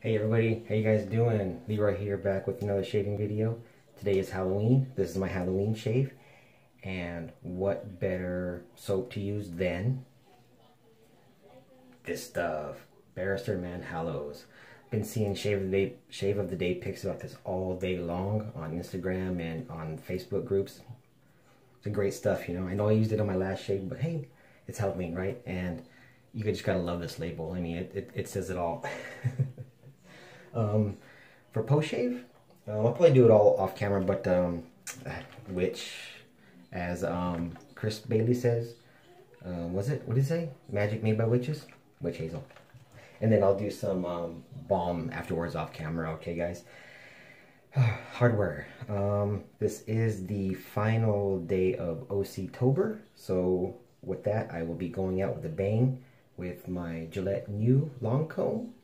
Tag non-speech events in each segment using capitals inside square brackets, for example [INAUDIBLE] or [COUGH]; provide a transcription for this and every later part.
Hey everybody, how you guys doing? Leroy here back with another shaving video. Today is Halloween. This is my Halloween shave. And what better soap to use than this stuff. Barrister Mann Hallows. Been seeing shave of the day shave of the day pics about this all day long on Instagram and on Facebook groups. It's a great stuff, you know. I know I used it on my last shave, but hey, it's Halloween, right? And you just gotta love this label. I mean, it, it, it says it all. [LAUGHS] Um, for post shave, uh, I'll probably do it all off camera, but um, which, as um, Chris Bailey says, uh, was it? What did he say? Magic made by witches? Witch hazel. And then I'll do some um, balm afterwards off camera, okay, guys? [SIGHS] Hardware. Um, this is the final day of OC Tober, so with that, I will be going out with a bang with my Gillette new long comb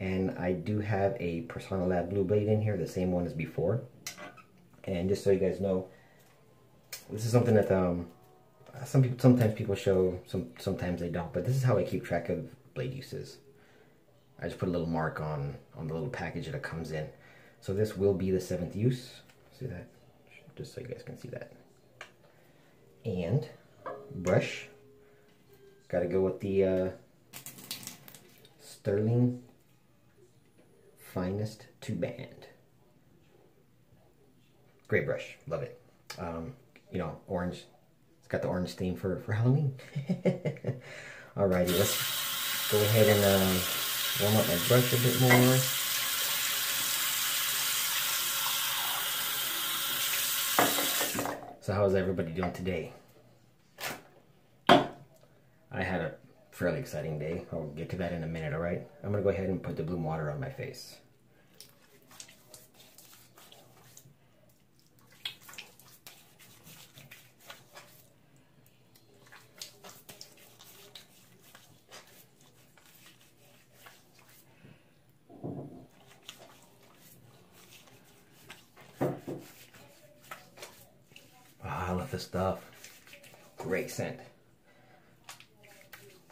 and I do have a Personna Lab Blue Blade in here, the same one as before. And just so you guys know, this is something that um, some people sometimes people show, some sometimes they don't. But this is how I keep track of blade uses. I just put a little mark on on the little package that it comes in. So this will be the seventh use. See that? Just so you guys can see that. And brush. Got to go with the uh, Sterling Finest Two Band. Great brush, love it. Um, you know, orange. It's got the orange theme for, for Halloween. [LAUGHS] Alrighty, let's go ahead and uh, warm up my brush a bit more. So how is everybody doing today? I had a fairly exciting day. I'll get to that in a minute, all right? I'm gonna go ahead and put the bloom water on my face. Ah, I love this stuff. Great scent.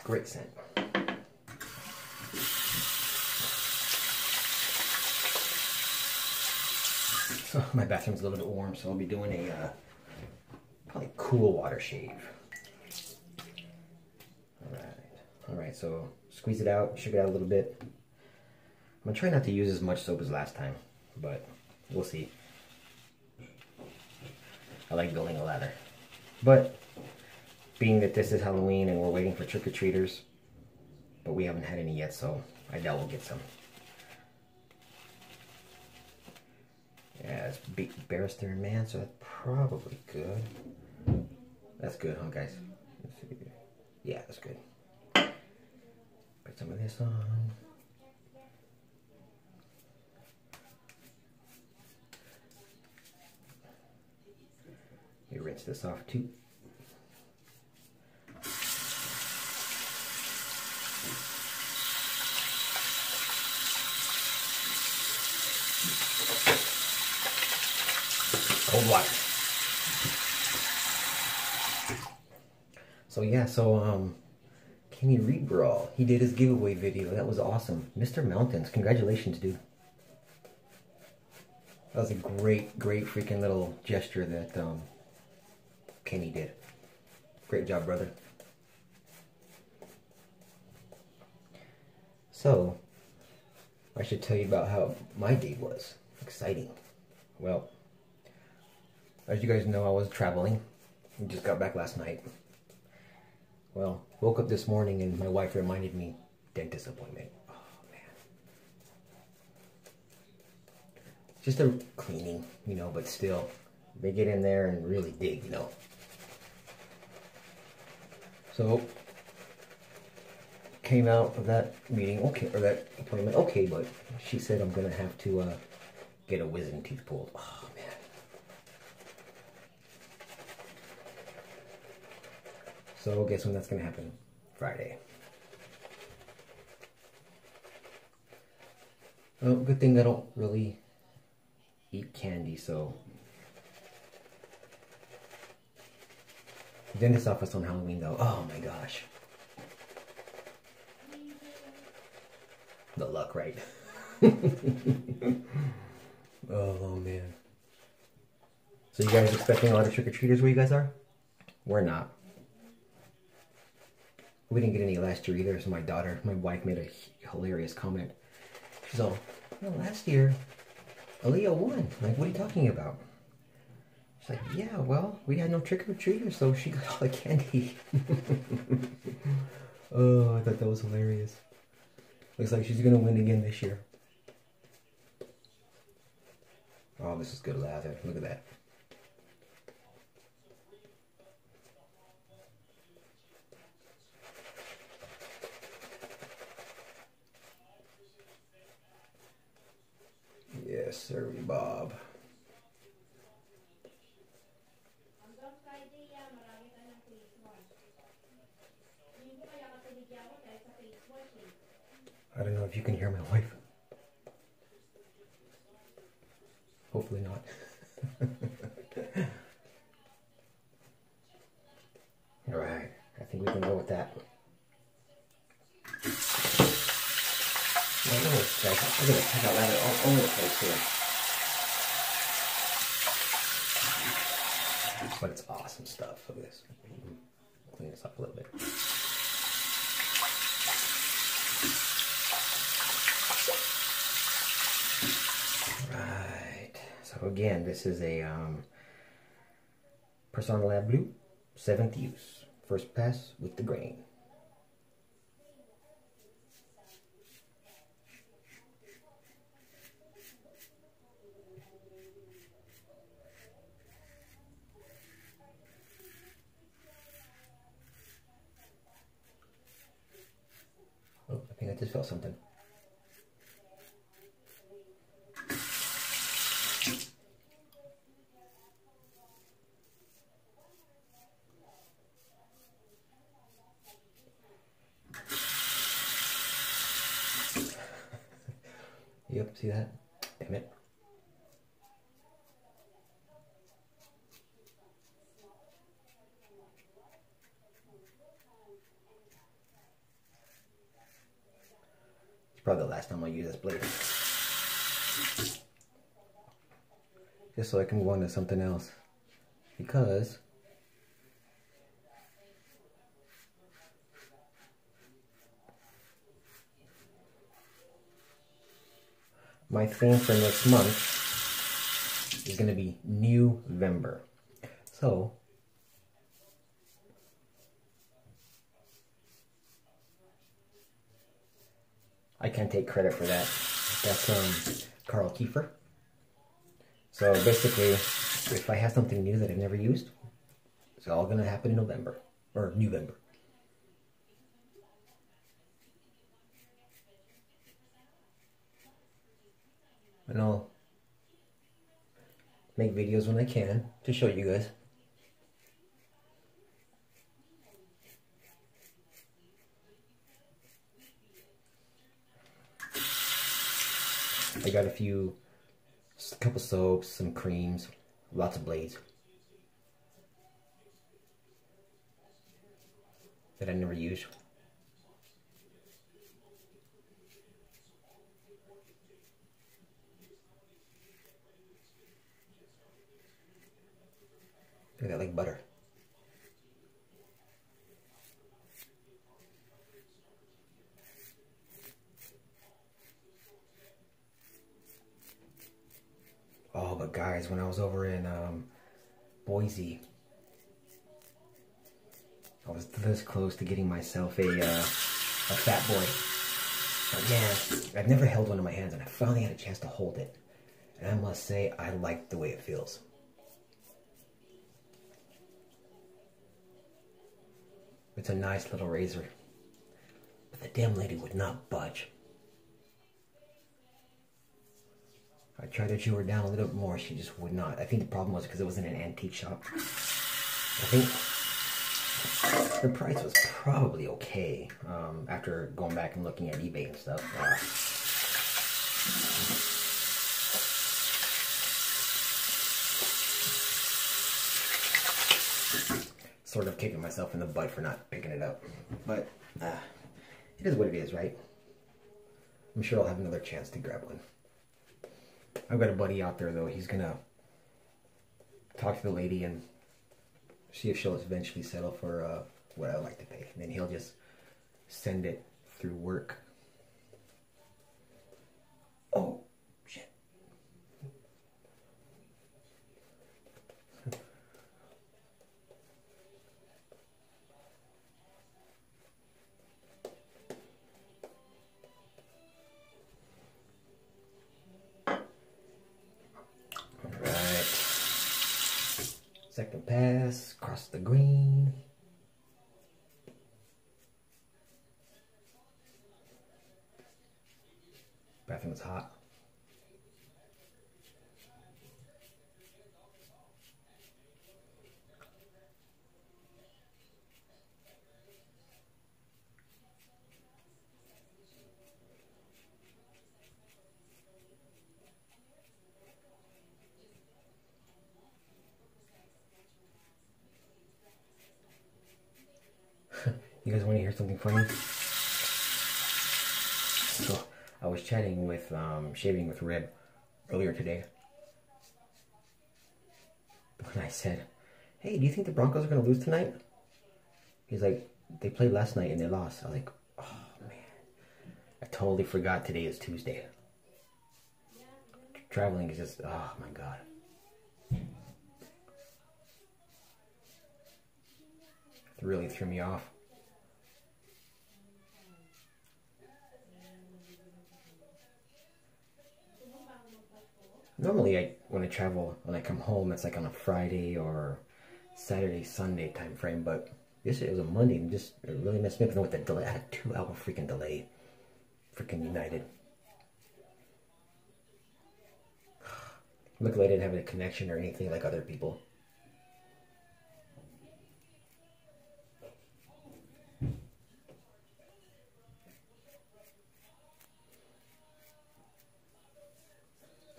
Great scent. So my bathroom's a little bit warm, so I'll be doing a uh, probably cool water shave. All right, all right. So squeeze it out, shake it out a little bit. I'm gonna try not to use as much soap as last time, but we'll see. I like building a lather, but being that this is Halloween and we're waiting for trick-or-treaters, but we haven't had any yet, so I doubt we'll get some. Yeah, it's big Barrister Mann, so that's probably good. That's good, huh, guys? Yeah, that's good. Put some of this on. You rinse this off too. Cold water. So yeah, so um, Kenny Rebrawl, he did his giveaway video. That was awesome. Mr. Mountains, congratulations, dude. That was a great, great freaking little gesture that um, Kenny did. Great job, brother. So, I should tell you about how my day was. Exciting. Well, as you guys know, I was traveling. We just got back last night. Well, woke up this morning and my wife reminded me, dentist appointment. Oh, man. Just a cleaning, you know, but still, they get in there and really dig, you know. So, came out of that meeting, okay, or that appointment, okay, but she said I'm going to have to uh, get a wisdom teeth pulled. Oh, So guess when that's going to happen? Friday. Well, good thing I don't really eat candy, so... Dentist office on Halloween though, oh my gosh. The luck, right? [LAUGHS] oh man. So you guys expecting a lot of trick-or-treaters where you guys are? We're not. We didn't get any last year either, so my daughter, my wife made a hilarious comment. She's all, well, last year, Aaliyah won. Like, what are you talking about? She's like, yeah, well, we had no trick-or-treaters, so she [LAUGHS] got all the candy. [LAUGHS] oh, I thought that was hilarious. Looks like she's gonna win again this year. Oh, this is good lather. Look at that. Yes, sir, Bob. I don't know if you can hear my wife. Hopefully not. [LAUGHS] All right, I think we can go with that. Guys, I'm gonna check out lather all over the place here. But it's awesome stuff. Look at this. Clean this up a little bit. Right. So again, this is a um, Personna Lab Blue, seventh use. First pass with the grain. Oh, I think I just felt something. [LAUGHS] Yep, see that? Damn it. It's probably the last time I use this blade. Just so I can move on to something else. Because my theme for next month is going to be New November. So, I can't take credit for that. That's um, Carl Kiefer. So basically, if I have something new that I've never used, it's all going to happen in November or November. And I'll make videos when I can to show you guys. I got a few, a couple soaps, some creams, lots of blades that I never use. Look at that, like butter. Oh, but guys, when I was over in um, Boise, I was this close to getting myself a, uh, a fat boy. But man, I've never held one in my hands, and I finally had a chance to hold it. And I must say, I like the way it feels. It's a nice little razor. But the damn lady would not budge. I tried to chew her down a little bit more. She just would not. I think the problem was because it was in an antique shop. I think the price was probably okay um, after going back and looking at eBay and stuff. Uh, sort of kicking myself in the butt for not picking it up. But uh, it is what it is, right? I'm sure I'll have another chance to grab one. I've got a buddy out there though. He's gonna talk to the lady and see if she'll eventually settle for uh, what I like to pay, and then he'll just send it through work. Pass, cross the grain. Bathroom's hot. You guys want to hear something funny? So, I was chatting with, um, shaving with Rib earlier today. And I said, hey, do you think the Broncos are going to lose tonight? He's like, they played last night and they lost. I was like, oh, man. I totally forgot today is Tuesday. Traveling is just, oh, my God. It really threw me off. Normally I when I travel when I come home it's like on a Friday or Saturday Sunday time frame but yesterday was a Monday and just it really messed me up with the delay I had a two hour freaking delay. Freaking United. Luckily I didn't have a connection or anything like other people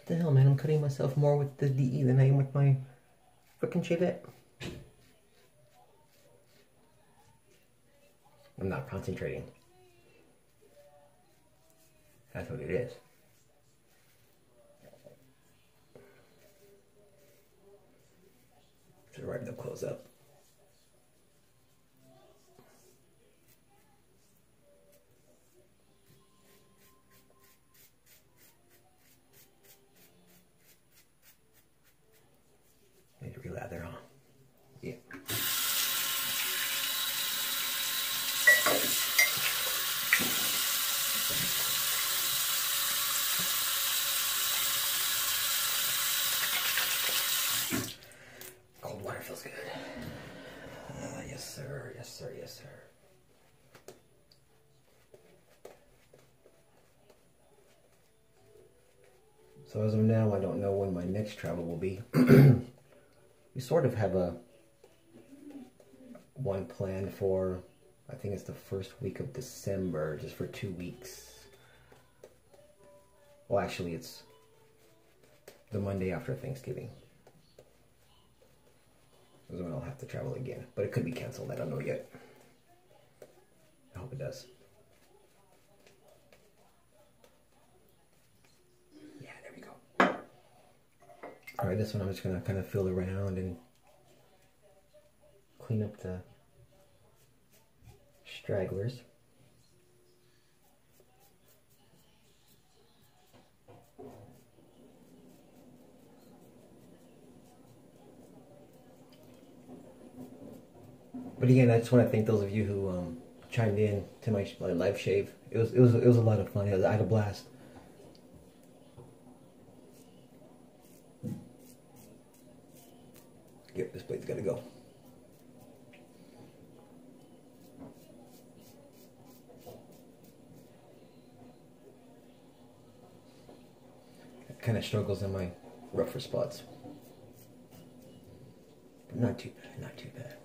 the hell, man? I'm cutting myself more with the DE than I am with my freaking Shavette. I'm not concentrating. That's what it is. So right the close up. Need to relather, huh? Yeah. Cold water feels good. Uh, yes, sir. Yes, sir. Yes, sir. So as of now, I don't know when my next travel will be. [CLEARS THROAT] we sort of have a one planned for, I think it's the first week of December, just for two weeks. Well, actually, it's the Monday after Thanksgiving. Is when I'll have to travel again, but it could be canceled. I don't know yet. I hope it does. Yeah, there we go. All right, this one I'm just gonna kind of fill around and clean up the stragglers. But again, I just want to thank those of you who um, chimed in to my, my live shave. It was it was it was a lot of fun. Was, I had a blast. Yep, this blade's gotta go. It kind of struggles in my rougher spots. But not too bad, not too bad.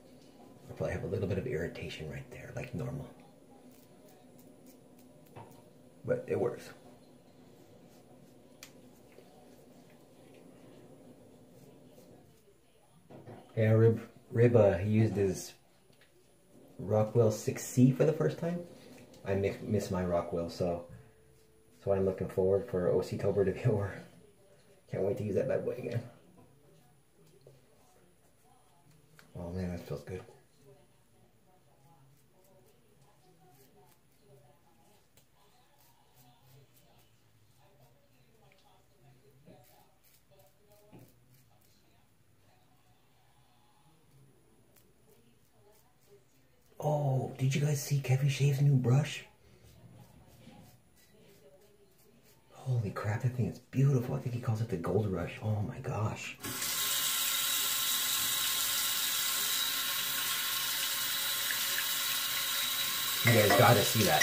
I probably have a little bit of irritation right there, like normal. But it works. Yeah, Rib, Rib uh, he used his Rockwell 6C for the first time. I miss my Rockwell, so So I'm looking forward for OC Tober to be [LAUGHS] over. Can't wait to use that bad boy again. Oh man, that feels good. Oh, did you guys see Kevin Shave's new brush? Crap, that thing is beautiful. I think he calls it the Gold Rush. Oh my gosh. You guys gotta see that.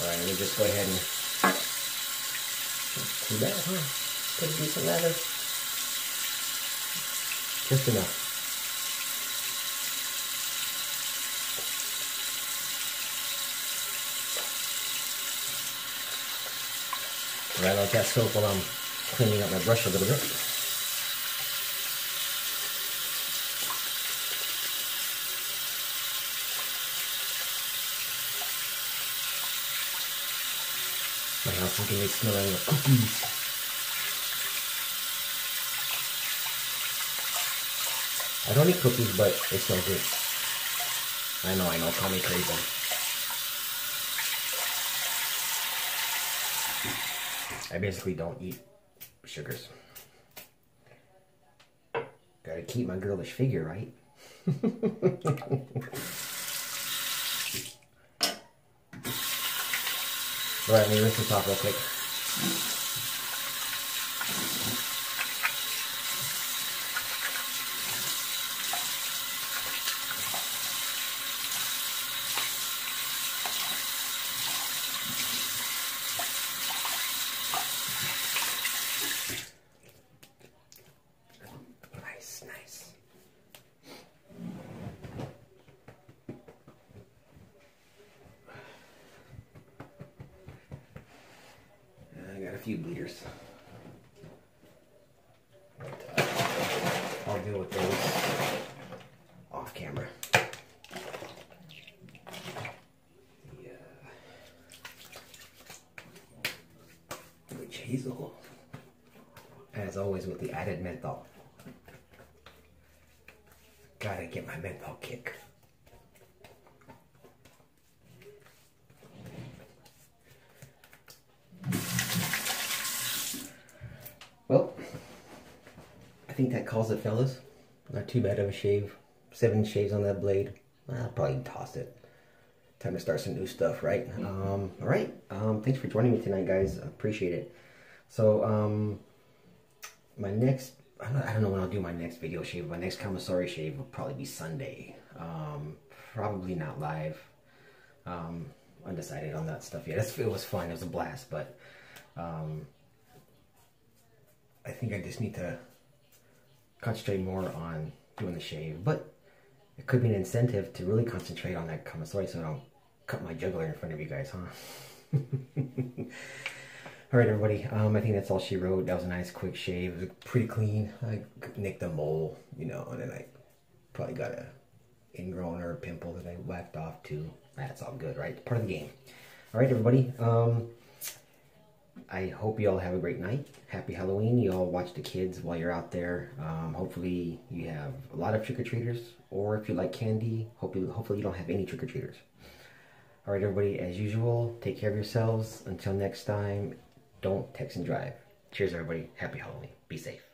Alright, let me just go ahead and too bad, huh? Pretty decent lather. Just enough. Right like that soap while I'm cleaning up my brush a little bit. Be smelling of cookies. I don't eat cookies, but they smell good. I know, I know, call me crazy. I basically don't eat sugars. Gotta keep my girlish figure, right? [LAUGHS] Alright, let me rinse this off real quick. Nice, nice. I got a few uh, I'll deal with those off camera. Yeah. Witch hazel. As always with the added menthol. Gotta get my menthol kick. Well, I think that calls it, fellas. Not too bad of a shave. Seven shaves on that blade. I'll probably toss it. Time to start some new stuff, right? Um, all right. Um, thanks for joining me tonight, guys. I appreciate it. So, um, my next, I don't, I don't know when I'll do my next video shave. My next commissary shave will probably be Sunday. Um, probably not live. Um, undecided on that stuff yet. [LAUGHS] It was fun. It was a blast, but um, I think I just need to concentrate more on doing the shave. But it could be an incentive to really concentrate on that commissary so I don't cut my jugular in front of you guys, huh? [LAUGHS] all right, everybody. Um, I think that's all she wrote. That was a nice, quick shave. It was pretty clean. I nicked a mole, you know, and then I probably got a ingrown or a pimple that I whacked off too. That's all good, right? Part of the game. All right, everybody. Um, I hope you all have a great night. Happy Halloween. You all watch the kids while you're out there. Um, hopefully you have a lot of trick-or-treaters. Or if you like candy, hopefully, hopefully you don't have any trick-or-treaters. All right, everybody. As usual, take care of yourselves. Until next time, don't text and drive. Cheers, everybody. Happy Halloween. Be safe.